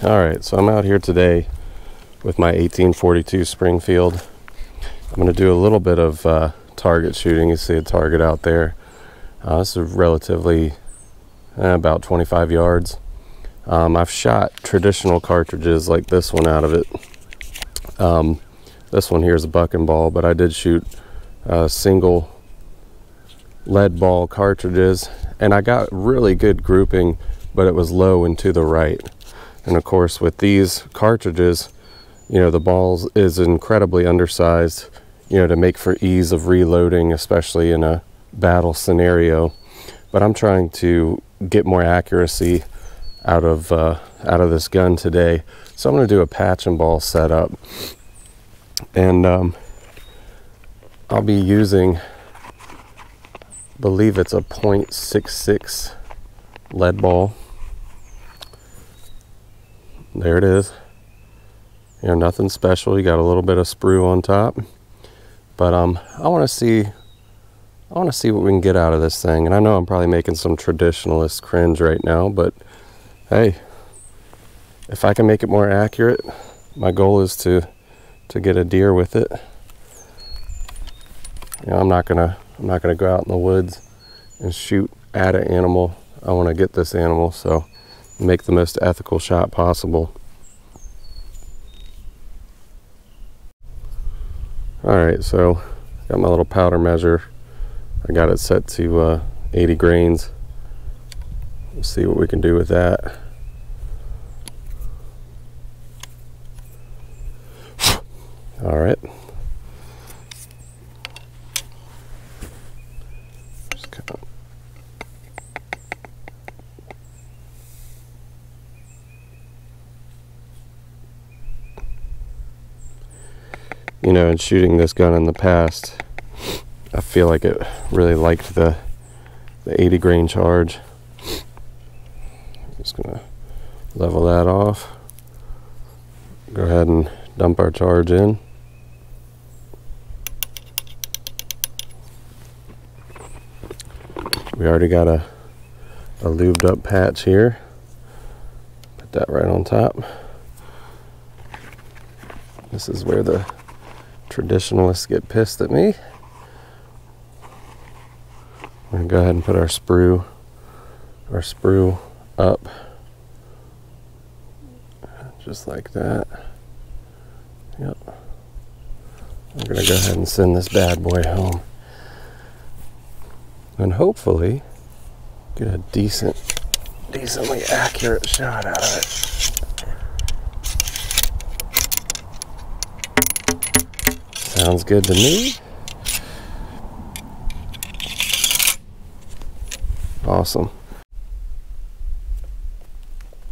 All right, so I'm out here today with my 1842 Springfield. I'm going to do a little bit of uh, target shooting. You see a target out there. Uh, this is relatively eh, about 25 yards. Um, I've shot traditional cartridges like this one out of it. Um, this one here is a buck and ball, but I did shoot uh, single lead ball cartridges and I got really good grouping, but it was low and to the right. And of course, with these cartridges, you know, the balls is incredibly undersized, you know, to make for ease of reloading, especially in a battle scenario. But I'm trying to get more accuracy out of uh, out of this gun today. So I'm going to do a patch and ball setup, and um, I'll be using, believe it's a .66 lead ball there it is. You know nothing special. You got a little bit of sprue on top. But um i want to see i want to see what we can get out of this thing. And i know i'm probably making some traditionalist cringe right now but hey if i can make it more accurate my goal is to to get a deer with it. You know i'm not gonna i'm not gonna go out in the woods and shoot at an animal. I want to get this animal so make the most ethical shot possible. All right, so got my little powder measure. I got it set to uh, 80 grains. See what we can do with that. All right. You know, in shooting this gun in the past, I feel like it really liked the the 80 grain charge. I'm just gonna level that off. Go ahead and dump our charge in. We already got a, a lubed up patch here. Put that right on top. This is where the traditionalists get pissed at me. We're gonna go ahead and put our sprue, our sprue up, just like that. Yep. We're gonna go ahead and send this bad boy home, and hopefully get a decent, decently accurate shot out of it. Sounds good to me. Awesome.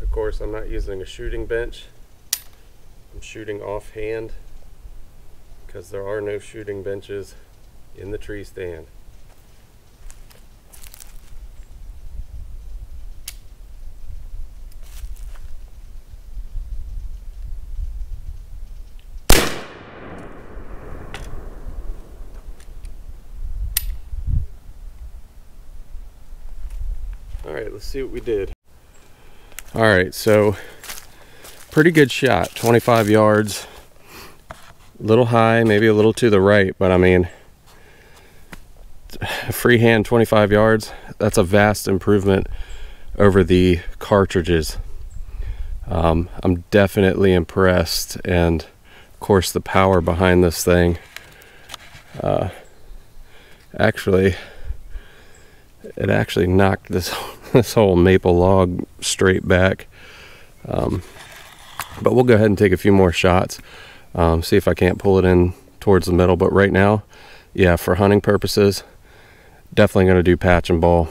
Of course, I'm not using a shooting bench. I'm shooting offhand because there are no shooting benches in the tree stand. Right, let's see what we did. All right, so pretty good shot, 25 yards. A little high, maybe a little to the right, but I mean, freehand 25 yards, that's a vast improvement over the cartridges. Um, I'm definitely impressed, and of course, the power behind this thing. Uh, actually, it actually knocked this this whole maple log straight back. Um, but we'll go ahead and take a few more shots. Um, see if I can't pull it in towards the middle. But right now, yeah, for hunting purposes, definitely going to do patch and ball.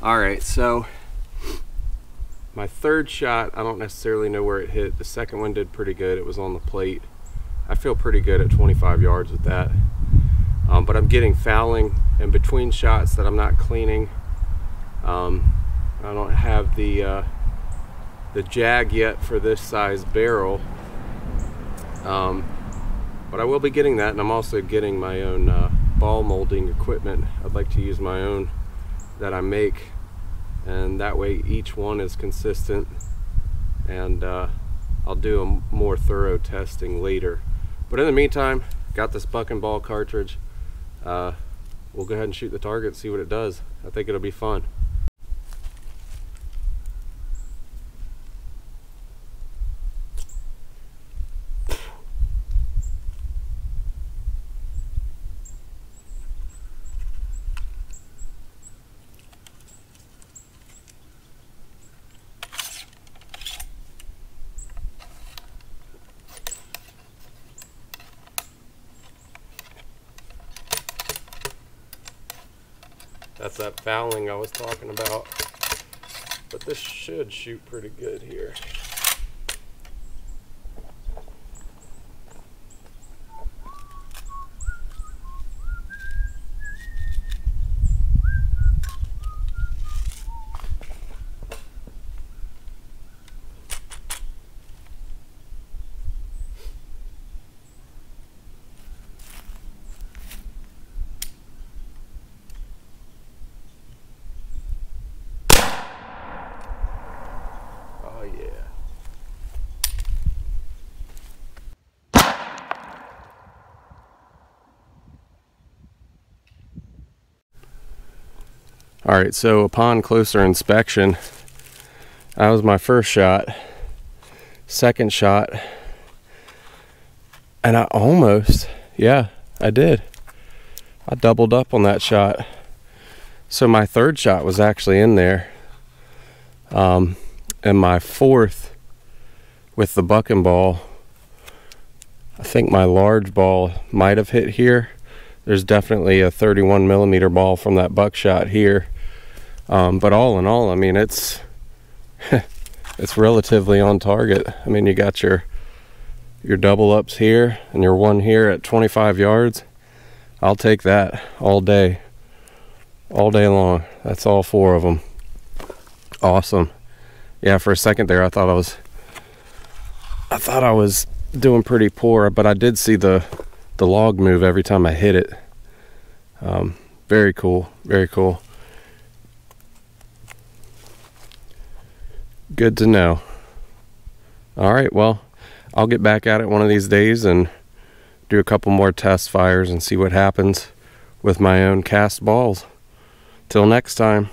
All right, so my third shot, I don't necessarily know where it hit. The second one did pretty good. It was on the plate. I feel pretty good at 25 yards with that. Um, but I'm getting fouling in between shots that I'm not cleaning. Um, I don't have the uh, the jag yet for this size barrel. Um, but I will be getting that and I'm also getting my own uh, ball molding equipment. I'd like to use my own that I make and that way each one is consistent and uh, I'll do a more thorough testing later. But in the meantime, got this buck and ball cartridge. Uh, we'll go ahead and shoot the target, see what it does. I think it'll be fun. That's that fouling I was talking about. But this should shoot pretty good here. Oh yeah. All right, so upon closer inspection, that was my first shot. Second shot, and I almost, yeah, I did. I doubled up on that shot. So my third shot was actually in there. Um, and my fourth with the buck and ball I think my large ball might have hit here there's definitely a 31 millimeter ball from that buckshot here um, but all in all I mean it's it's relatively on target. I mean you got your your double ups here and your one here at 25 yards. I'll take that all day all day long. That's all four of them awesome. Yeah, for a second there, I thought I was, I thought I was doing pretty poor, but I did see the, the log move every time I hit it. Um, very cool, very cool. Good to know. All right, well, I'll get back at it one of these days and do a couple more test fires and see what happens with my own cast balls. Till next time.